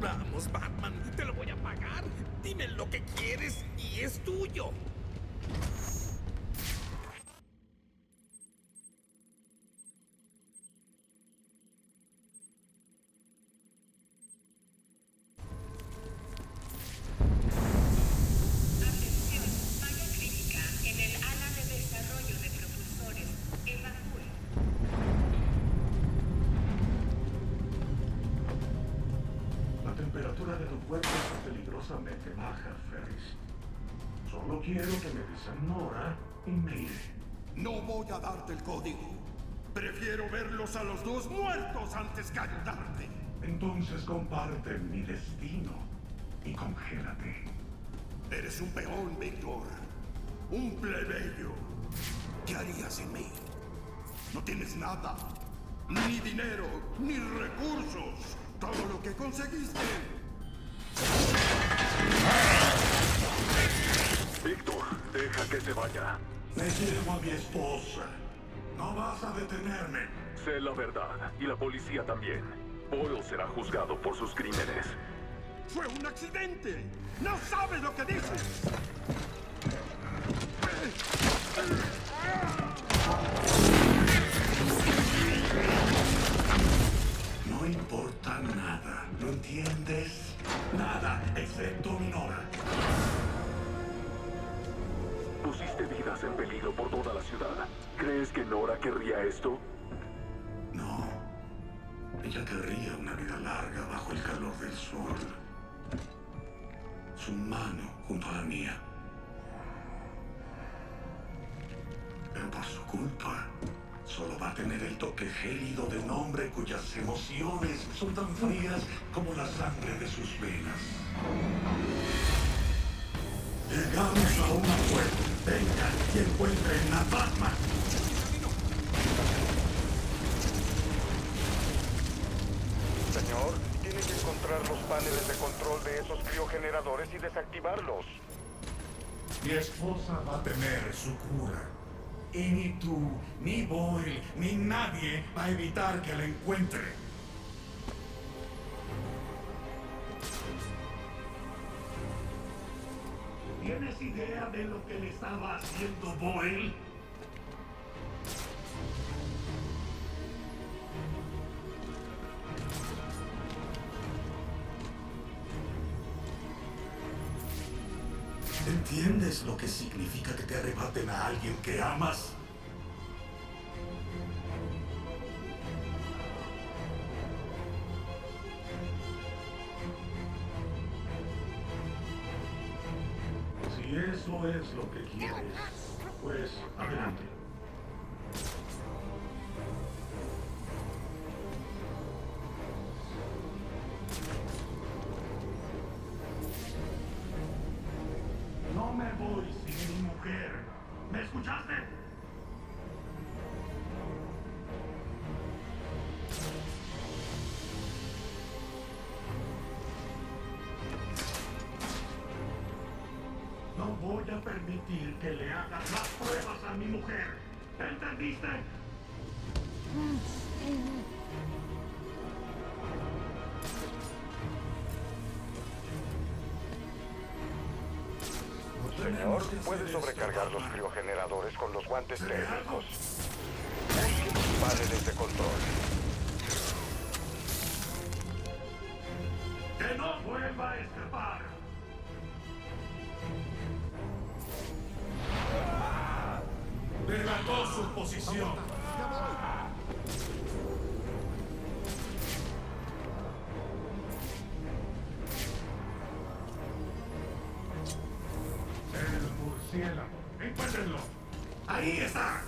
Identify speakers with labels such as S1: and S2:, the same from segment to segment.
S1: Vamos, Batman, te lo voy a pagar. Dime lo que quieres y es tuyo.
S2: Entonces comparte mi destino y congélate.
S3: Eres un peón, Víctor. Un plebeyo. ¿Qué harías sin mí? No tienes nada. Ni dinero, ni recursos. Todo lo que conseguiste.
S4: Víctor, deja que se vaya.
S2: Me llevo a mi esposa. No vas a detenerme.
S4: Sé la verdad, y la policía también. Boyle será juzgado por sus crímenes.
S3: Fue un accidente. No sabes lo que dices.
S2: Toque gélido de un hombre cuyas emociones son tan frías como la sangre de sus venas. Llegamos a un acuerdo. Vengan y encuentren a Batman.
S5: Señor, tiene que encontrar los paneles de control de esos criogeneradores y desactivarlos.
S2: Mi esposa va a tener su cura. Y ni tú, ni Boyle, ni nadie va a evitar que la encuentre. ¿Tienes idea de lo que le estaba haciendo Boyle? ¿Entiendes lo que significa que te arrebaten a alguien que amas? Si eso es lo que quieres, pues adelante. Mujer. ¿Entendiste?
S5: Señor, puede sobrecargar los criogeneradores con los guantes térmicos. Busque los paneles de control.
S2: Encuéntrenlo. Ahí está.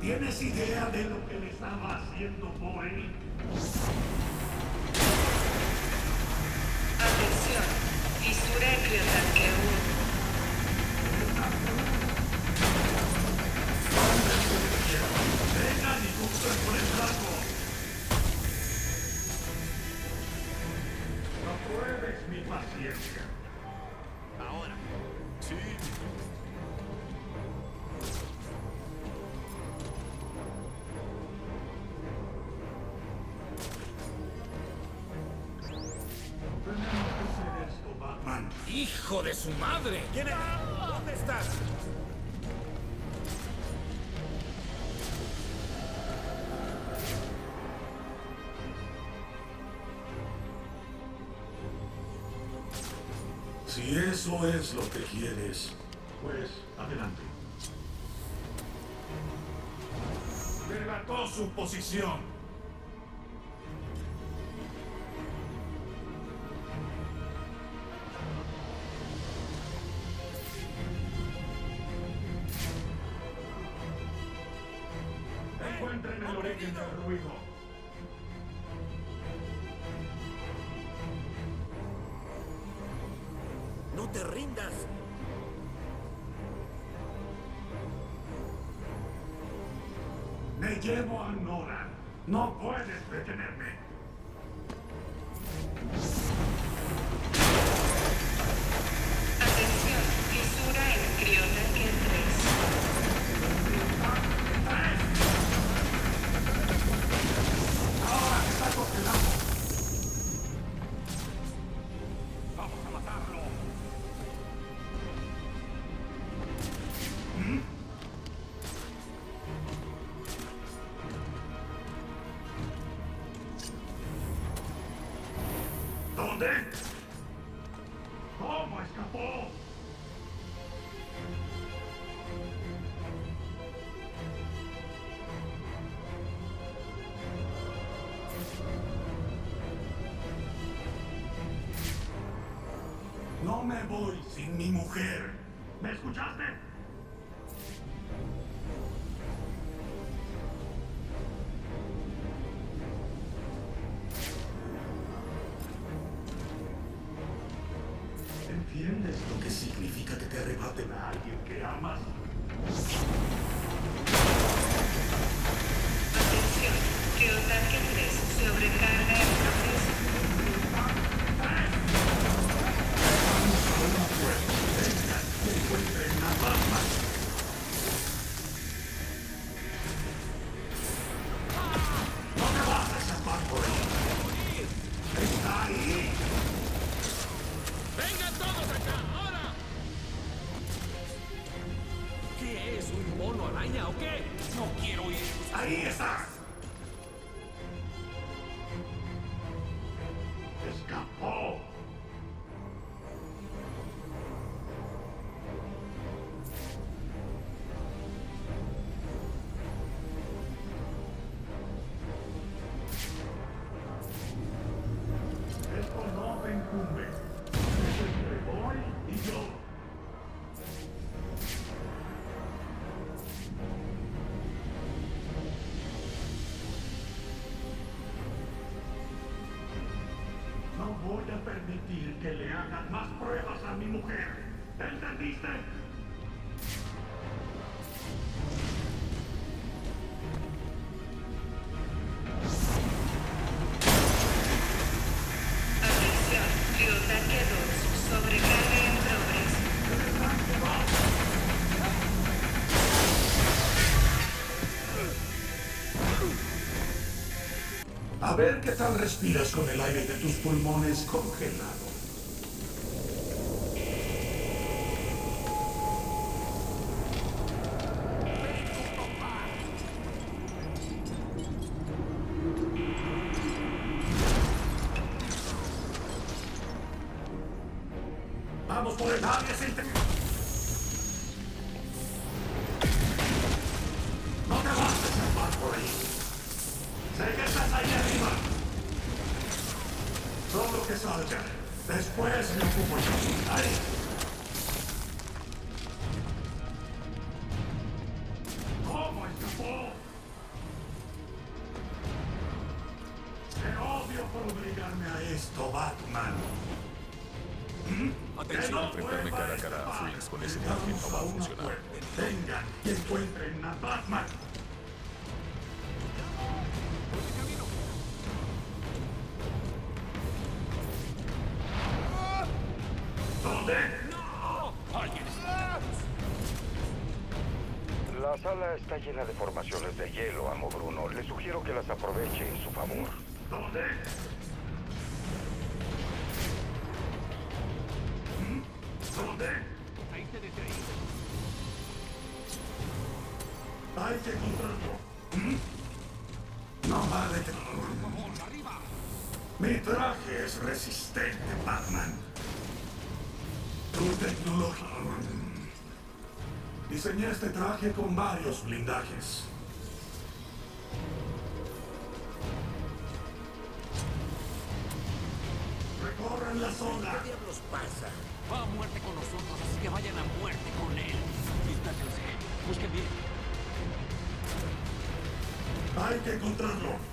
S2: ¿Tienes idea de lo que le estaba haciendo por él?
S6: Atención. Fisura criotanque 1.
S2: ¡Vengan y cumplan por el blanco! No pruebes mi paciencia.
S1: ¡Hijo de su madre! ¿Quién es? ¿Dónde estás?
S2: Si eso es lo que quieres, pues adelante. Relató su posición. Llevo a Nora. No puedes detenerme. Voy sin mi mujer. Que le hagan más pruebas a mi mujer. ¿Entendiste?
S6: Atención. Criotanque 2. Sobrecarga en progreso.
S2: A ver qué tal respiras con el aire de tus pulmones congelado.
S5: Está llena de formaciones de hielo, amo Bruno. Le sugiero que las aproveche en su favor.
S2: ¿Dónde? ¿Dónde? Hay que encontrarlo. ¿Mm? No vale que... Mi traje es resistente, Batman. Tu tecnología... Diseñé este traje con varios blindajes. Recorran la zona.
S1: ¿Qué diablos pasa? Va a muerte con nosotros, así que vayan a muerte con él. Distátense. Busquen bien.
S2: Hay que encontrarlo.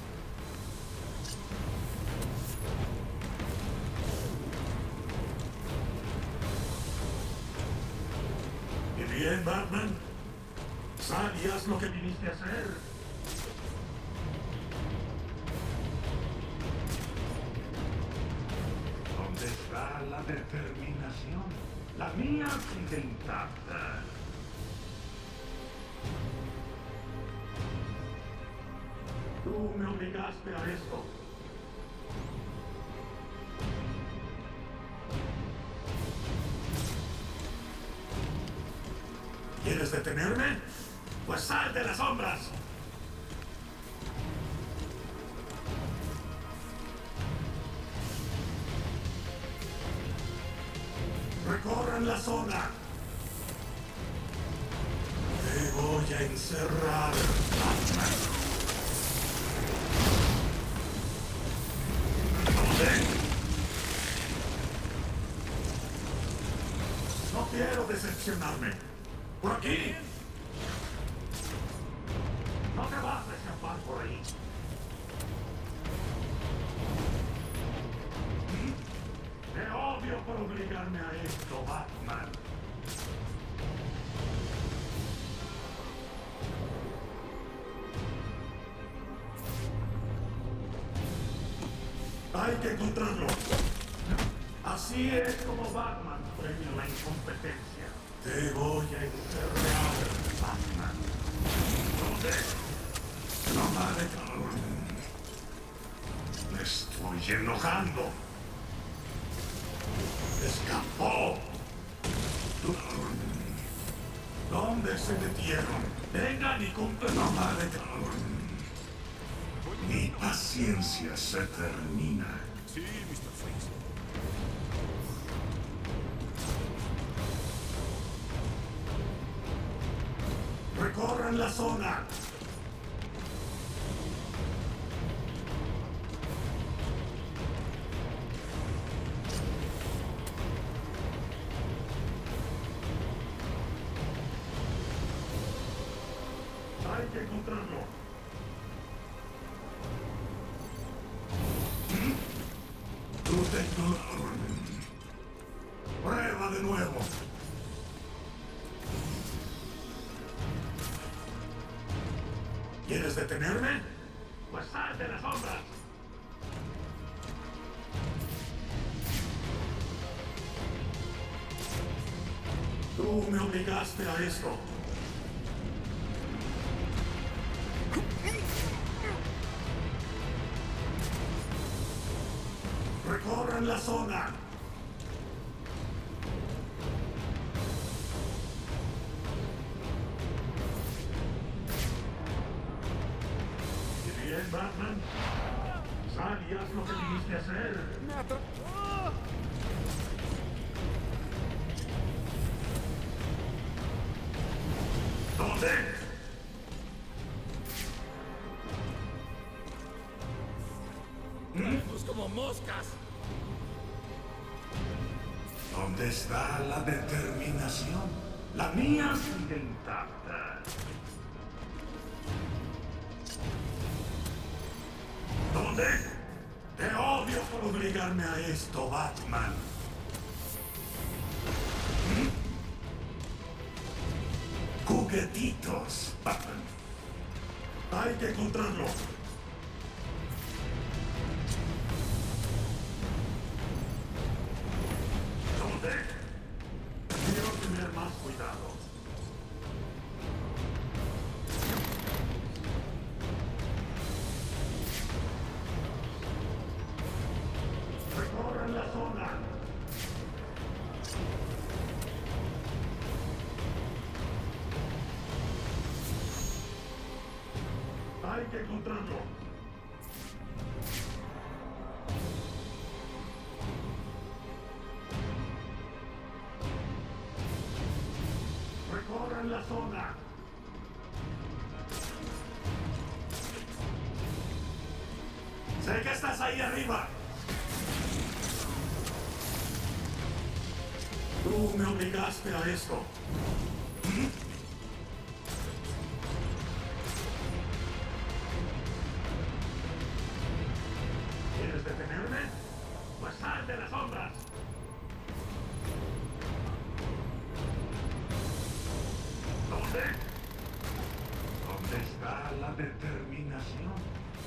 S2: Viniste a hacer? ¿Dónde está la determinación? La mía sigue intacta. Tú me obligaste a esto. ¿Quieres detenerme? Pues sal de las sombras. Recorran la zona. Te voy a encerrar. No quiero decepcionarme. ¿Por aquí? Se termina.
S1: Sí, Mr. Freeze.
S2: Recorran la zona. Hay que encontrarlo. Prueba de nuevo. ¿Quieres detenerme? Pues sal de las sombras. Tú me obligaste a esto. Quietitos, Batman. Hay que encontrarlos.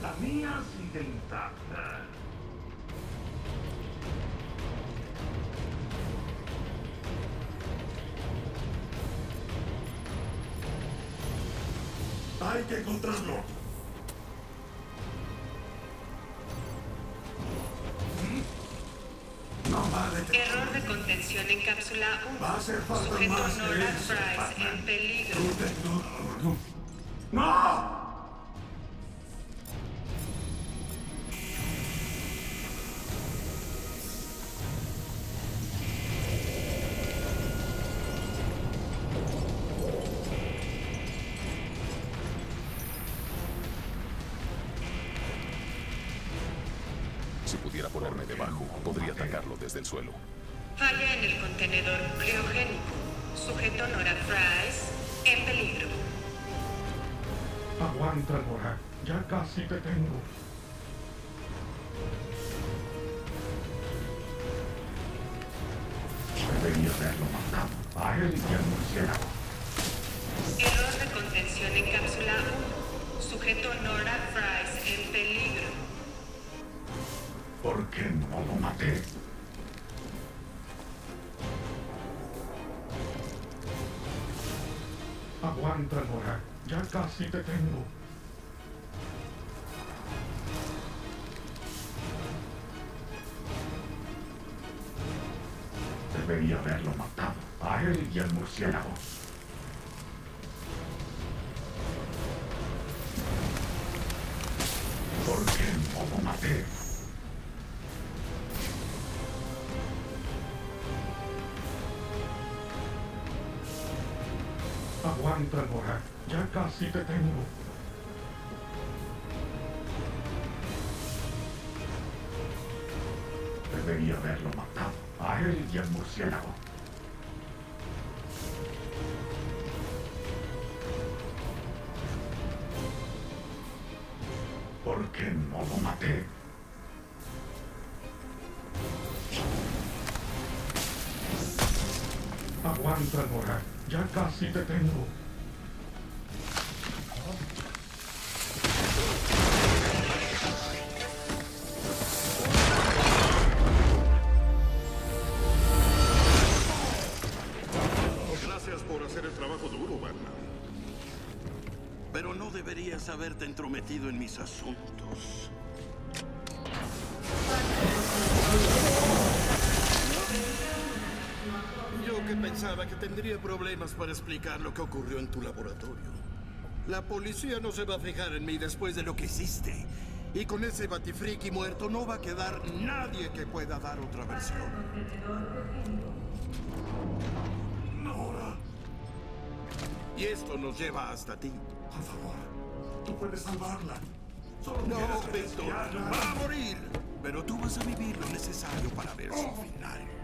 S2: La mía sigue intacta. Hay que encontrarlo. ¿Mm? No vale.
S6: Error de contención en cápsula 1.
S2: Va a ser falta
S6: Sujeto
S2: más
S6: Nolan Price en peligro.
S2: casi te tengo. Debería haberlo matado, a él y al murciélago. No lo maté. Aguanta, Nora. Ya casi te tengo.
S3: Problemas para explicar lo que ocurrió en tu laboratorio. La policía no se va a fijar en mí después de lo que hiciste. Y con ese batifriki muerto no va a quedar nadie que pueda dar otra versión.
S2: Nora,
S3: Y esto nos lleva hasta ti.
S2: por favor, tú puedes salvarla. Solo
S3: No, Víctor, va a morir. Pero tú vas a vivir lo necesario para ver su final.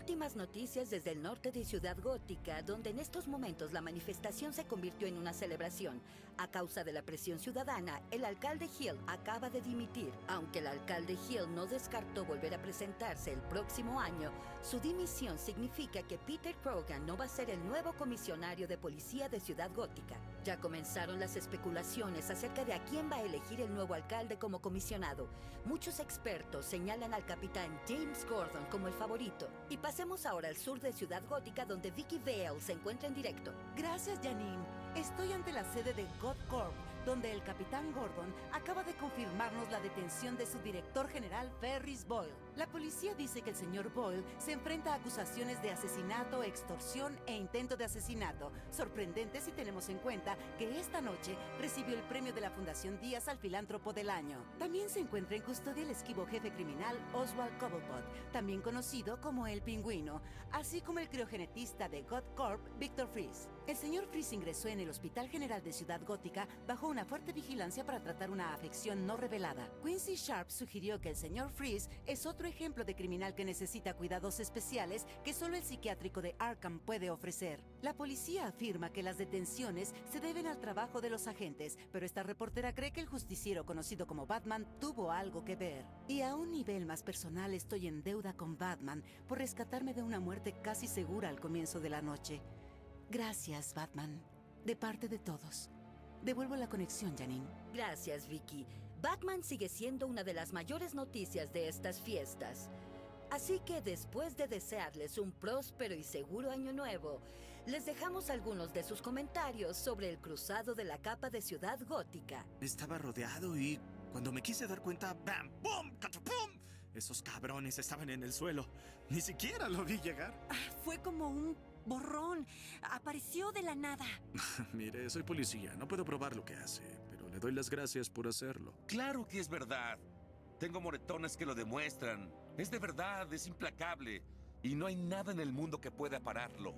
S7: Últimas noticias desde el norte de Ciudad Gótica, donde en estos momentos la manifestación se convirtió en una celebración. A causa de la presión ciudadana, el alcalde Hill acaba de dimitir. Aunque el alcalde Hill no descartó volver a presentarse el próximo año, su dimisión significa que Peter Krogan no va a ser el nuevo comisionario de policía de Ciudad Gótica. Ya comenzaron las especulaciones acerca de a quién va a elegir el nuevo alcalde como comisionado. Muchos expertos señalan al capitán James Gordon como el favorito. Y pasemos ahora al sur de Ciudad Gótica, donde Vicky Vale se encuentra en directo.
S8: Gracias, Janine. Estoy ante la sede de God Corp, donde el capitán Gordon acaba de confirmarnos la detención de su director general Ferris Boyle. La policía dice que el señor Boyle se enfrenta a acusaciones de asesinato, extorsión e intento de asesinato. Sorprendente si tenemos en cuenta que esta noche recibió el premio de la Fundación Díaz al Filántropo del Año. También se encuentra en custodia el esquivo jefe criminal Oswald Cobblepot, también conocido como el Pingüino, así como el criogenetista de God Corp, Victor Fries. El señor Fries ingresó en el Hospital General de Ciudad Gótica bajo una fuerte vigilancia para tratar una afección no revelada. Quincy Sharp sugirió que el señor Fries es otro ejemplo de criminal que necesita cuidados especiales que solo el psiquiátrico de Arkham puede ofrecer. La policía afirma que las detenciones se deben al trabajo de los agentes, pero esta reportera cree que el justiciero conocido como Batman tuvo algo que ver. Y a un nivel más personal estoy en deuda con Batman por rescatarme de una muerte casi segura al comienzo de la noche. Gracias, Batman. De parte de todos. Devuelvo la conexión, Janine.
S7: Gracias, Vicky. Batman sigue siendo una de las mayores noticias de estas fiestas. Así que después de desearles un próspero y seguro año nuevo, les dejamos algunos de sus comentarios sobre el cruzado de la capa de Ciudad Gótica.
S9: Estaba rodeado y cuando me quise dar cuenta, ¡bam! ¡Bum! ¡Catapum! Esos cabrones estaban en el suelo. Ni siquiera lo vi llegar.
S10: Fue como un borrón. Apareció de la nada.
S9: Mire, soy policía. No puedo probar lo que hace, doy las gracias por hacerlo.
S11: Claro que es verdad. Tengo moretones que lo demuestran. Es de verdad, es implacable. Y no hay nada en el mundo que pueda pararlo.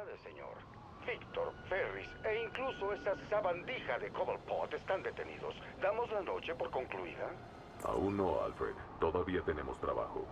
S5: Tarde, señor. Víctor, Ferris e incluso esa sabandija de Cobblepot están detenidos. ¿Damos la noche por concluida?
S4: Aún no, Alfred. Todavía tenemos trabajo.